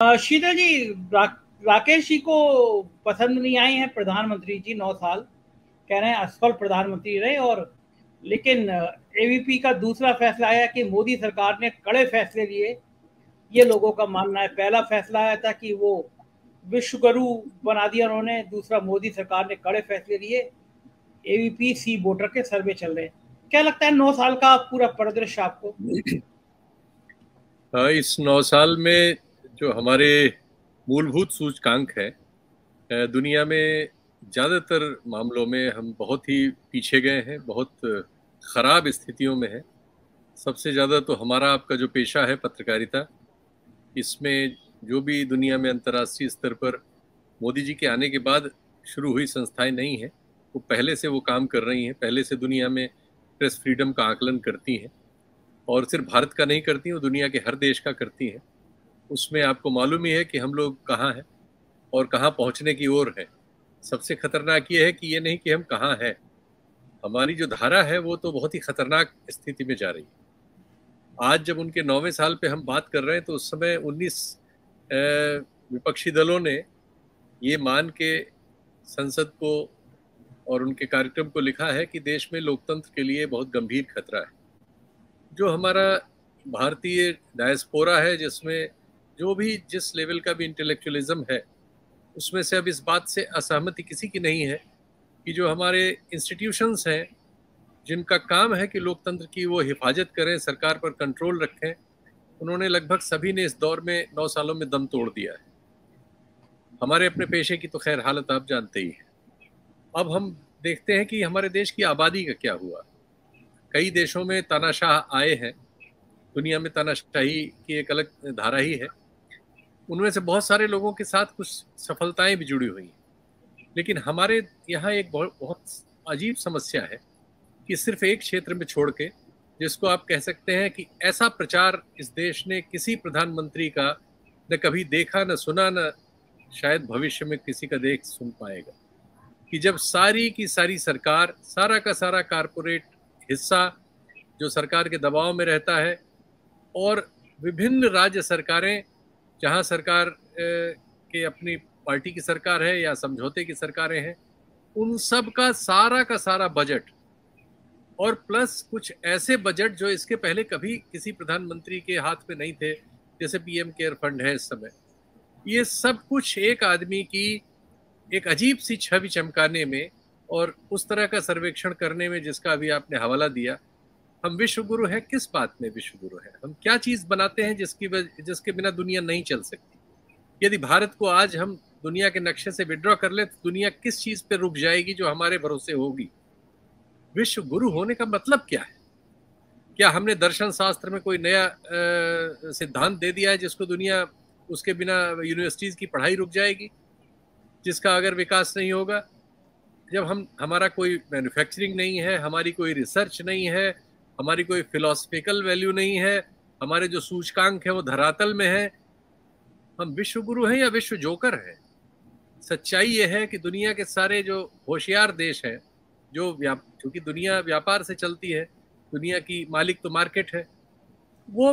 शीतल जी रा, राकेश जी को पसंद नहीं आए हैं प्रधानमंत्री जी नौ साल। कह रहे हैं असफल प्रधानमंत्री रहे और लेकिन एवीपी का दूसरा फैसला आया कि मोदी सरकार ने कड़े फैसले लिए। ये लोगों का मानना है। पहला फैसला आया था कि वो विश्व गुरु बना दिया उन्होंने। दूसरा मोदी सरकार ने कड़े फैसले लिए। एवीपी सी वोटर के सर्वे चल रहे हैं। क्या लगता है नौ साल का पूरा परिदृश्य आपको? हाँ, इस नौ साल में जो हमारे मूलभूत सूचकांक है दुनिया में ज़्यादातर मामलों में हम बहुत ही पीछे गए हैं, बहुत ख़राब स्थितियों में है। सबसे ज़्यादा तो हमारा आपका जो पेशा है पत्रकारिता, इसमें जो भी दुनिया में अंतर्राष्ट्रीय स्तर पर मोदी जी के आने के बाद शुरू हुई संस्थाएँ नहीं हैं, वो पहले से वो काम कर रही हैं, पहले से दुनिया में प्रेस फ्रीडम का आकलन करती हैं और सिर्फ़ भारत का नहीं करती, वो दुनिया के हर देश का करती हैं। उसमें आपको मालूम ही है कि हम लोग कहाँ हैं और कहाँ पहुँचने की ओर हैं। सबसे खतरनाक ये है कि ये नहीं कि हम कहाँ हैं। हमारी जो धारा है, वो तो बहुत ही खतरनाक स्थिति में जा रही है। आज जब उनके नौवें साल पे हम बात कर रहे हैं तो उस समय उन्नीस विपक्षी दलों ने ये मान के संसद को और उनके कार्यक्रम को लिखा है कि देश में लोकतंत्र के लिए बहुत गंभीर खतरा है। जो हमारा भारतीय डायस्पोरा है, जिसमें जो भी जिस लेवल का भी इंटेलेक्चुअलिज्म है, उसमें से अब इस बात से असहमति किसी की नहीं है कि जो हमारे इंस्टीट्यूशंस हैं, जिनका काम है कि लोकतंत्र की वो हिफाजत करें, सरकार पर कंट्रोल रखें, उन्होंने लगभग सभी ने इस दौर में नौ सालों में दम तोड़ दिया है। हमारे अपने पेशे की तो खैर हालत आप जानते ही हैं। अब हम देखते हैं कि हमारे देश की आबादी का क्या हुआ। कई देशों में तानाशाह आए हैं, दुनिया में तानाशाही की एक अलग धारा ही है। उनमें से बहुत सारे लोगों के साथ कुछ सफलताएँ भी जुड़ी हुई हैं। लेकिन हमारे यहाँ एक बहुत बहुत अजीब समस्या है कि सिर्फ़ एक क्षेत्र में छोड़ के, जिसको आप कह सकते हैं कि ऐसा प्रचार इस देश ने किसी प्रधानमंत्री का न कभी देखा, न सुना, न शायद भविष्य में किसी का देख सुन पाएगा कि जब सारी की सारी सरकार, सारा का सारा कारपोरेट हिस्सा जो सरकार के दबाव में रहता है और विभिन्न राज्य सरकारें जहाँ सरकार के अपनी पार्टी की सरकार है या समझौते की सरकारें हैं, उन सब का सारा का सारा बजट और प्लस कुछ ऐसे बजट जो इसके पहले कभी किसी प्रधानमंत्री के हाथ में नहीं थे, जैसे पीएम केयर फंड है इस समय, ये सब कुछ एक आदमी की एक अजीब सी छवि चमकाने में और उस तरह का सर्वेक्षण करने में जिसका अभी आपने हवाला दिया हम विश्व गुरु हैं, किस बात में विश्व गुरु हैं? हम क्या चीज़ बनाते हैं जिसकी जिसके बिना दुनिया नहीं चल सकती? यदि भारत को आज हम दुनिया के नक्शे से विड्रॉ कर ले तो दुनिया किस चीज़ पे रुक जाएगी जो हमारे भरोसे होगी? विश्व गुरु होने का मतलब क्या है? क्या हमने दर्शन शास्त्र में कोई नया सिद्धांत दे दिया है जिसको दुनिया उसके बिना यूनिवर्सिटीज की पढ़ाई रुक जाएगी? जिसका अगर विकास नहीं होगा? जब हम, हमारा कोई मैन्युफैक्चरिंग नहीं है, हमारी कोई रिसर्च नहीं है हमारी कोई फिलोसफिकल वैल्यू नहीं है, हमारे जो सूचकांक है वो धरातल में है। हम विश्व गुरु हैं या विश्व जोकर हैं? सच्चाई ये है कि दुनिया के सारे जो होशियार देश हैं, जो क्योंकि दुनिया व्यापार से चलती है, दुनिया की मालिक तो मार्केट है। वो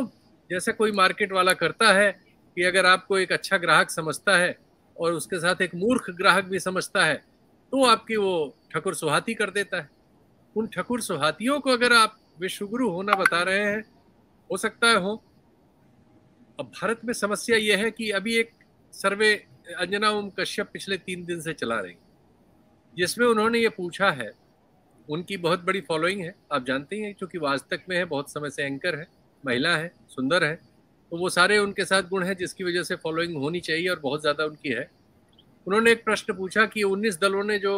जैसा कोई मार्केट वाला करता है कि अगर आपको एक अच्छा ग्राहक समझता है और उसके साथ एक मूर्ख ग्राहक भी समझता है तो आपकी वो ठकुर सुहाती कर देता है। उन ठकुर सुहातियों को अगर आप विश्वगुरु होना बता रहे हैं, हो सकता है हो। अब भारत में समस्या यह है कि अभी एक सर्वे अंजना ओम कश्यप पिछले तीन दिन से चला रही जिसमें उन्होंने ये पूछा है, उनकी बहुत बड़ी फॉलोइंग है, आप जानते हैं क्योंकि वो आज तक में है, बहुत समय से एंकर है, महिला है, सुंदर है तो वो सारे उनके साथ गुण हैं, जिसकी वजह से फॉलोइंग होनी चाहिए और बहुत ज़्यादा उनकी है। उन्होंने एक प्रश्न पूछा कि 19 दलों ने जो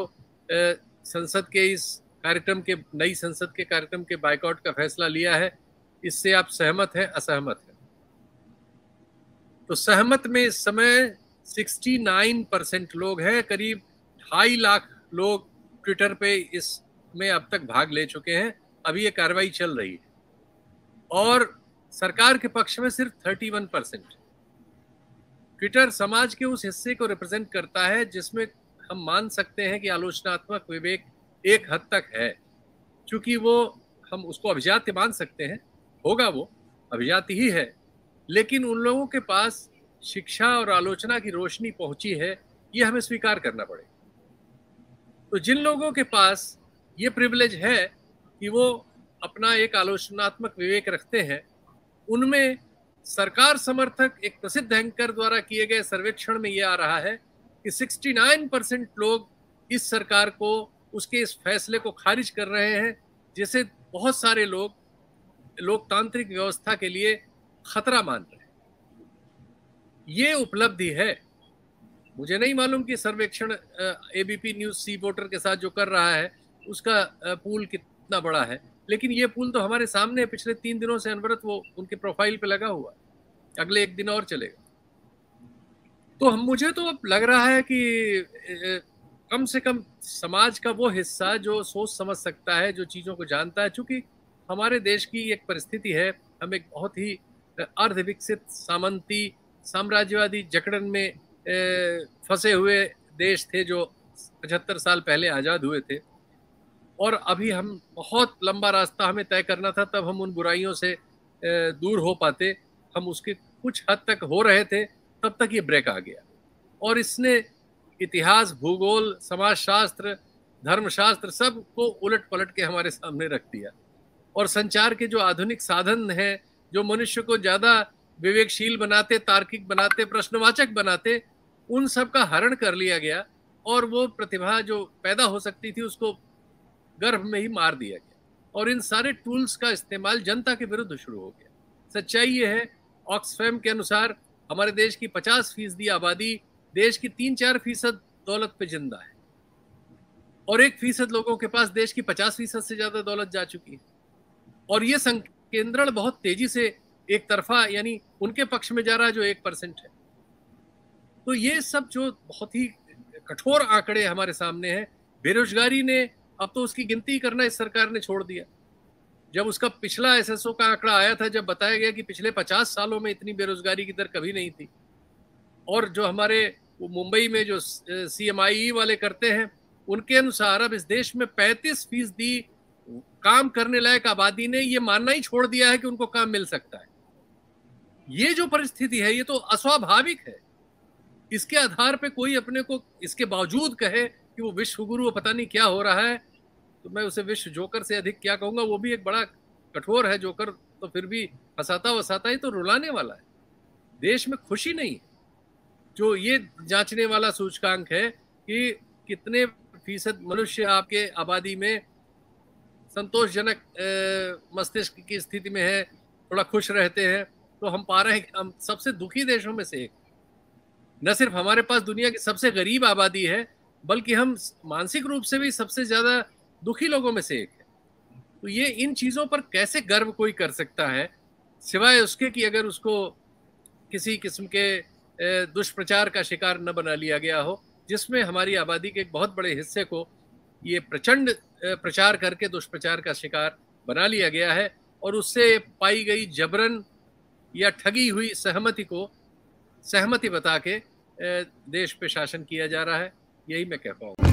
संसद के इस कार्यक्रम के, नई संसद के कार्यक्रम के बाइकआउट का फैसला लिया है। इससे आप सहमत हैं, असहमत हैं? तो सहमत में इस समय 69 परसेंट लोग हैं, करीब ढाई लाख लोग ट्विटर पे इस में अब तक भाग ले चुके हैं। अभी ये कार्रवाई चल रही है। और सरकार के पक्ष में सिर्फ़ 31 परसेंट। ट्विटर समाज के उस हिस्से को रिप्रेजेंट करता है, जिसमें हम मान सकते हैं कि आलोचनात्मक विवेक एक हद तक है। क्योंकि वो, हम उसको अभिजात्य मान सकते हैं, होगा वो अभिजात ही है। लेकिन उन लोगों के पास शिक्षा और आलोचना की रोशनी पहुँची है, ये हमें स्वीकार करना पड़ेगा। तो जिन लोगों के पास ये प्रिविलेज है कि वो अपना एक आलोचनात्मक विवेक रखते हैं, उनमें सरकार समर्थक एक प्रसिद्ध एंकर द्वारा किए गए सर्वेक्षण में यह आ रहा है कि 69 परसेंट लोग इस सरकार को उसके इस फैसले को खारिज कर रहे हैं, जिसे बहुत सारे लोग, लोकतांत्रिक व्यवस्था के लिए खतरा मान रहे हैं। ये उपलब्धि है। मुझे नहीं मालूम कि सर्वेक्षण एबीपी न्यूज़ सी वोटर के साथ जो कर रहा है, उसका पूल कितना बड़ा है। लेकिन ये पुल तो हमारे सामने पिछले तीन दिनों से अनवरत वो उनके प्रोफ़ाइल पे लगा हुआ है। अगले एक दिन और चलेगा। तो हम, मुझे तो अब लग रहा है कि कम से कम समाज का वो हिस्सा जो सोच समझ सकता है, जो चीज़ों को जानता है, चूँकि हमारे देश की एक परिस्थिति है, हम एक बहुत ही अर्ध विकसित सामंती, साम्राज्यवादी जकड़न में फंसे हुए देश थे जो पचहत्तर साल पहले आज़ाद हुए थे। और अभी हम बहुत लंबा रास्ता हमें तय करना था, तब हम उन बुराइयों से दूर हो पाते। हम उसके कुछ हद तक हो रहे थे, तब तक ये ब्रेक आ गया। और इसने इतिहास, भूगोल, समाजशास्त्र, धर्मशास्त्र सबको उलट पलट के हमारे सामने रख दिया। और संचार के जो आधुनिक साधन हैं, जो मनुष्य को ज़्यादा विवेकशील बनाते, तार्किक बनाते, प्रश्नवाचक बनाते, उन सब का हरण कर लिया गया और वो प्रतिभा जो पैदा हो सकती थी उसको गर्भ में ही मार दिया गया। और इन सारे टूल्स का इस्तेमाल जनता के विरुद्ध शुरू हो गया। सच्चाई ये है ऑक्सफैम के अनुसार हमारे देश की 50 फ़ीसदी आबादी देश की तीन चार फ़ीसद दौलत पे ज़िंदा है। और एक फ़ीसद लोगों के पास देश की 50 फ़ीसद से ज़्यादा दौलत जा चुकी है। और ये संकेंद्रण बहुत तेज़ी से एक तरफा, यानी उनके पक्ष में जा रहा है जो एक परसेंट है। तो ये सब जो बहुत ही कठोर आंकड़े हमारे सामने हैं। बेरोजगारी ने, अब तो उसकी गिनती करना इस सरकार ने छोड़ दिया। जब उसका पिछला एसएसओ का आंकड़ा आया था, जब बताया गया कि पिछले पचास सालों में इतनी बेरोजगारी की दर कभी नहीं थी। और जो हमारे मुंबई में जो सी e वाले करते हैं, उनके अनुसार अब इस देश में पैंतीस फ़ीसदी काम करने लायक आबादी ने ये मानना ही छोड़ दिया है कि उनको काम मिल सकता है। ये जो परिस्थिति है, ये तो अस्वाभाविक है। इसके आधार पे कोई अपने को, इसके बावजूद कहे कि वो विश्व गुरु पता नहीं क्या हो रहा है। तो मैं उसे विश्व जोकर से अधिक क्या कहूँगा, वो भी एक बड़ा कठोर है जोकर तो फिर भी हंसाता वसाता ही तो रुलाने वाला है। देश में खुशी नहीं है। जो ये जांचने वाला सूचकांक है कि कितने फ़ीसद मनुष्य आपके आबादी में संतोषजनक मस्तिष्क की स्थिति में है, थोड़ा खुश रहते हैं तो हम पा रहे हैं हम सबसे दुखी देशों में से एक। न सिर्फ़ हमारे पास दुनिया की सबसे गरीब आबादी है, बल्कि हम मानसिक रूप से भी सबसे ज़्यादा दुखी लोगों में से एक है। तो ये इन चीज़ों पर कैसे गर्व कोई कर सकता है? सिवाय उसके कि अगर उसको किसी किस्म के दुष्प्रचार का शिकार न बना लिया गया हो, जिसमें हमारी आबादी के एक बहुत बड़े हिस्से को ये प्रचंड प्रचार करके दुष्प्रचार का शिकार बना लिया गया है, और उससे पाई गई जबरन या ठगी हुई सहमति को, सहमति बता के देश पे शासन किया जा रहा है, यही मैं कह पाऊँ